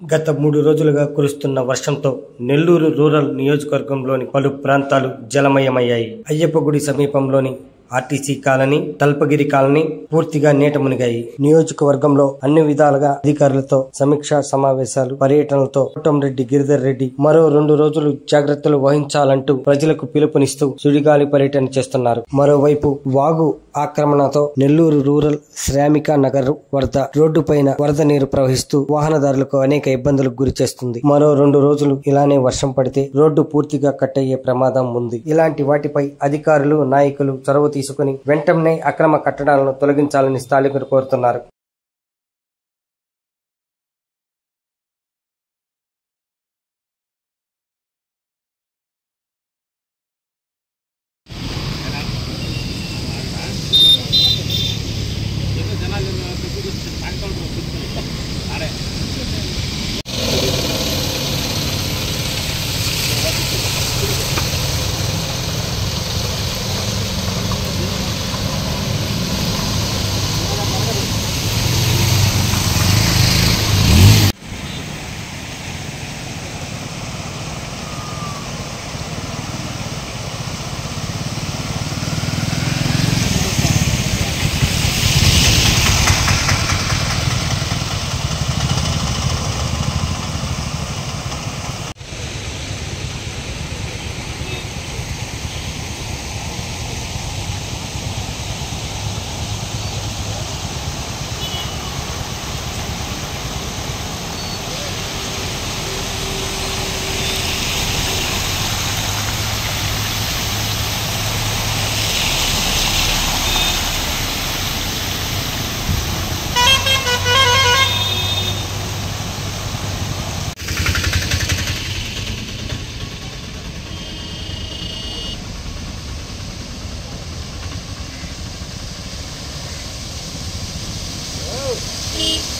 గత మూడు రోజులుగా కురుస్తున్న వర్షంతో నెల్లూరు రూరల్ నియోజకవర్గంలోని పలు ప్రాంతాలు జలమయమయ్యాయి. అయ్యప్ప గుడి సమీపంలోని ఆర్టీసీ కాలనీ తల్పగిరి కాలనీ పూర్తిగా నీట మునిగాయి. నియోజకవర్గంలో అన్ని విధాలుగా అధికారులతో సమీక్షా సమావేశాలు పర్యటనలతో కోటంరెడ్డి గిరిధర్ రెడ్డి మరో రెండు రోజులు జాగ్రత్తలు వహించాలంటూ ప్రజలకు పిలుపునిస్తూ సుడిగాలి పర్యటన చేస్తున్నారు. మరోవైపు వాగు ఆక్రమణతో నెల్లూరు రూరల్ శ్రామిక నగర్ వరద రోడ్డుపైన వరద నీరు ప్రవహిస్తూ వాహనదారులకు అనేక ఇబ్బందులకు గురి చేస్తుంది. మరో రెండు రోజులు ఇలానే వర్షం పడితే రోడ్డు పూర్తిగా కట్టయ్యే ప్రమాదం ఉంది. ఇలాంటి వాటిపై అధికారులు నాయకులు చొరవ తీసుకుని వెంటనే అక్రమ కట్టడాలను తొలగించాలని స్థానికులు కోరుతున్నారు. Beep.